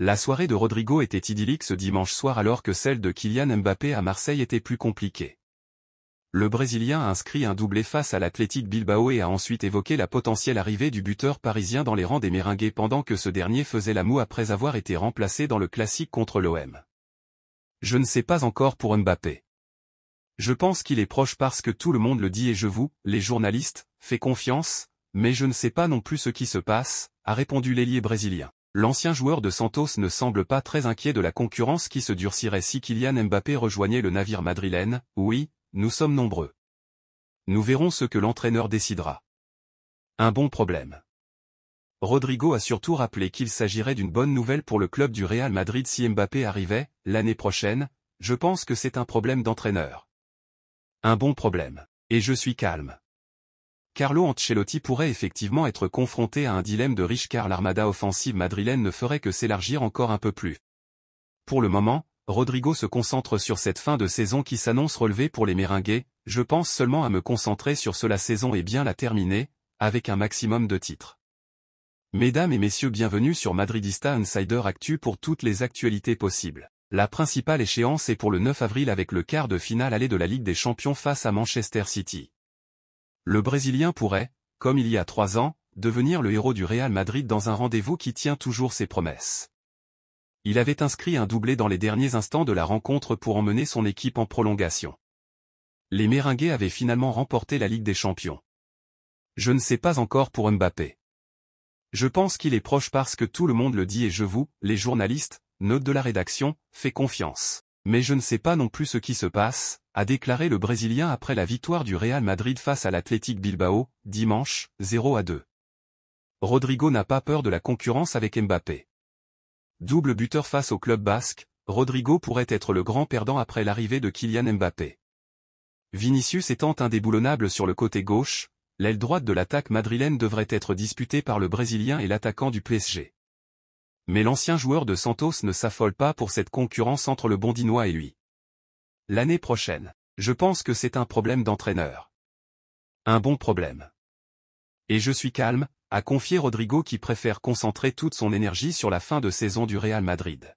La soirée de Rodrigo était idyllique ce dimanche soir alors que celle de Kylian Mbappé à Marseille était plus compliquée. Le Brésilien a inscrit un doublé face à l'Athletic Bilbao et a ensuite évoqué la potentielle arrivée du buteur parisien dans les rangs des Méringués pendant que ce dernier faisait la moue après avoir été remplacé dans le classique contre l'OM. Je ne sais pas encore pour Mbappé. Je pense qu'il est proche parce que tout le monde le dit et je vous, les journalistes, fais confiance, mais je ne sais pas non plus ce qui se passe, a répondu l'ailier brésilien. L'ancien joueur de Santos ne semble pas très inquiet de la concurrence qui se durcirait si Kylian Mbappé rejoignait le navire madrilène, oui, nous sommes nombreux. Nous verrons ce que l'entraîneur décidera. Un bon problème. Rodrigo a surtout rappelé qu'il s'agirait d'une bonne nouvelle pour le club du Real Madrid si Mbappé arrivait, l'année prochaine, je pense que c'est un problème d'entraîneur. Un bon problème. Et je suis calme. Carlo Ancelotti pourrait effectivement être confronté à un dilemme de riche car l'armada offensive madrilène ne ferait que s'élargir encore un peu plus. Pour le moment, Rodrigo se concentre sur cette fin de saison qui s'annonce relevée pour les Méringués, je pense seulement à me concentrer sur ce la saison et bien la terminer, avec un maximum de titres. Mesdames et messieurs bienvenue sur Madridista Insider Actu pour toutes les actualités possibles. La principale échéance est pour le 9 avril avec le quart de finale aller de la Ligue des Champions face à Manchester City. Le Brésilien pourrait, comme il y a trois ans, devenir le héros du Real Madrid dans un rendez-vous qui tient toujours ses promesses. Il avait inscrit un doublé dans les derniers instants de la rencontre pour emmener son équipe en prolongation. Les Méringués avaient finalement remporté la Ligue des Champions. Je ne sais pas encore pour Mbappé. Je pense qu'il est proche parce que tout le monde le dit et je vous, les journalistes, note de la rédaction, fais confiance. Mais je ne sais pas non plus ce qui se passe, a déclaré le Brésilien après la victoire du Real Madrid face à l'Athletic Bilbao, dimanche, 0 à 2. Rodrigo n'a pas peur de la concurrence avec Mbappé. Double buteur face au club basque, Rodrigo pourrait être le grand perdant après l'arrivée de Kylian Mbappé. Vinicius étant indéboulonnable sur le côté gauche, l'aile droite de l'attaque madrilène devrait être disputée par le Brésilien et l'attaquant du PSG. Mais l'ancien joueur de Santos ne s'affole pas pour cette concurrence entre le Bondinois et lui. L'année prochaine, je pense que c'est un problème d'entraîneur. Un bon problème. Et je suis calme, a confié Rodrigo qui préfère concentrer toute son énergie sur la fin de saison du Real Madrid.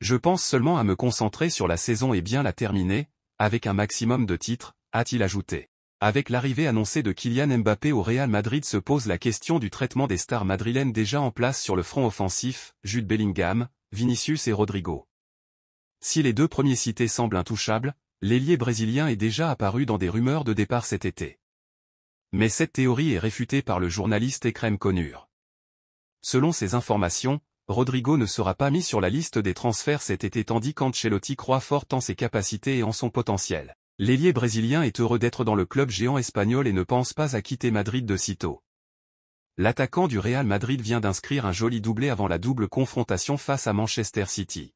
Je pense seulement à me concentrer sur la saison et bien la terminer, avec un maximum de titres, a-t-il ajouté. Avec l'arrivée annoncée de Kylian Mbappé au Real Madrid se pose la question du traitement des stars madrilènes déjà en place sur le front offensif, Jude Bellingham, Vinicius et Rodrigo. Si les deux premiers cités semblent intouchables, l'ailier brésilien est déjà apparu dans des rumeurs de départ cet été. Mais cette théorie est réfutée par le journaliste Ekrem Konur. Selon ces informations, Rodrigo ne sera pas mis sur la liste des transferts cet été tandis qu'Ancelotti croit fort en ses capacités et en son potentiel. L'ailier brésilien est heureux d'être dans le club géant espagnol et ne pense pas à quitter Madrid de sitôt. L'attaquant du Real Madrid vient d'inscrire un joli doublé avant la double confrontation face à Manchester City.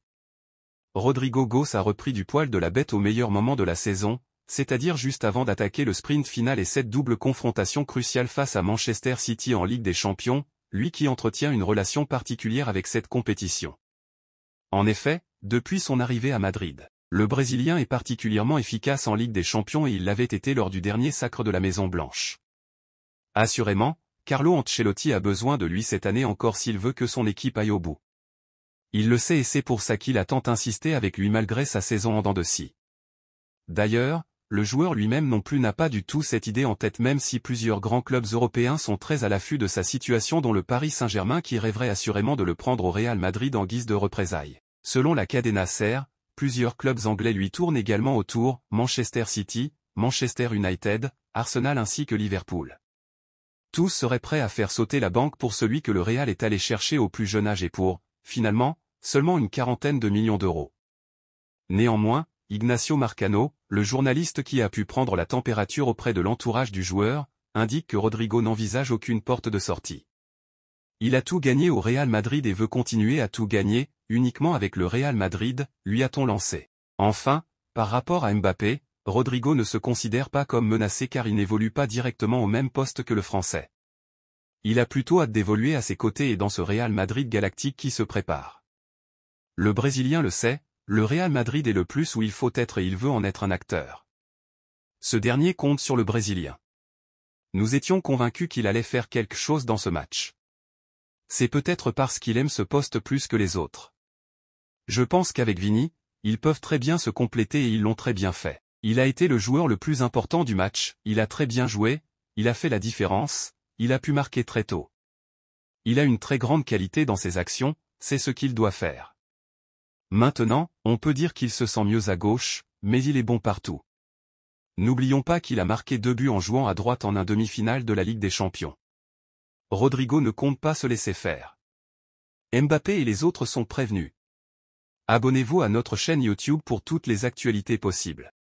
Rodrigo Goss a repris du poil de la bête au meilleur moment de la saison, c'est-à-dire juste avant d'attaquer le sprint final et cette double confrontation cruciale face à Manchester City en Ligue des Champions, lui qui entretient une relation particulière avec cette compétition. En effet, depuis son arrivée à Madrid, le Brésilien est particulièrement efficace en Ligue des Champions et il l'avait été lors du dernier sacre de la Maison Blanche. Assurément, Carlo Ancelotti a besoin de lui cette année encore s'il veut que son équipe aille au bout. Il le sait et c'est pour ça qu'il a tant insisté avec lui malgré sa saison en dents de scie. D'ailleurs, le joueur lui-même non plus n'a pas du tout cette idée en tête même si plusieurs grands clubs européens sont très à l'affût de sa situation dont le Paris Saint-Germain qui rêverait assurément de le prendre au Real Madrid en guise de représailles. Selon la Cadena Ser, plusieurs clubs anglais lui tournent également autour, Manchester City, Manchester United, Arsenal ainsi que Liverpool. Tous seraient prêts à faire sauter la banque pour celui que le Real est allé chercher au plus jeune âge et pour, finalement, seulement une quarantaine de millions d'euros. Néanmoins, Ignacio Marcano, le journaliste qui a pu prendre la température auprès de l'entourage du joueur, indique que Rodrigo n'envisage aucune porte de sortie. Il a tout gagné au Real Madrid et veut continuer à tout gagner, uniquement avec le Real Madrid, lui a-t-on lancé. Enfin, par rapport à Mbappé, Rodrigo ne se considère pas comme menacé car il n'évolue pas directement au même poste que le Français. Il a plutôt hâte d'évoluer à ses côtés et dans ce Real Madrid galactique qui se prépare. Le Brésilien le sait, le Real Madrid est le plus où il faut être et il veut en être un acteur. Ce dernier compte sur le Brésilien. Nous étions convaincus qu'il allait faire quelque chose dans ce match. C'est peut-être parce qu'il aime ce poste plus que les autres. Je pense qu'avec Vini, ils peuvent très bien se compléter et ils l'ont très bien fait. Il a été le joueur le plus important du match, il a très bien joué, il a fait la différence, il a pu marquer très tôt. Il a une très grande qualité dans ses actions, c'est ce qu'il doit faire. Maintenant, on peut dire qu'il se sent mieux à gauche, mais il est bon partout. N'oublions pas qu'il a marqué deux buts en jouant à droite en un demi-finale de la Ligue des Champions. Rodrigo ne compte pas se laisser faire. Mbappé et les autres sont prévenus. Abonnez-vous à notre chaîne YouTube pour toutes les actualités possibles.